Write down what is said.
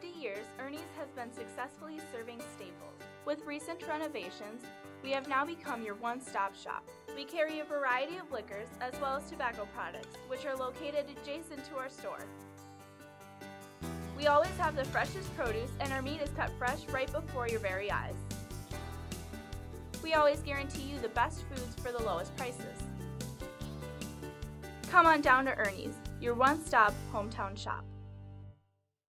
50 years, Ernie's has been successfully serving Staples. With recent renovations, we have now become your one-stop shop. We carry a variety of liquors as well as tobacco products, which are located adjacent to our store. We always have the freshest produce and our meat is cut fresh right before your very eyes. We always guarantee you the best foods for the lowest prices. Come on down to Ernie's, your one-stop hometown shop.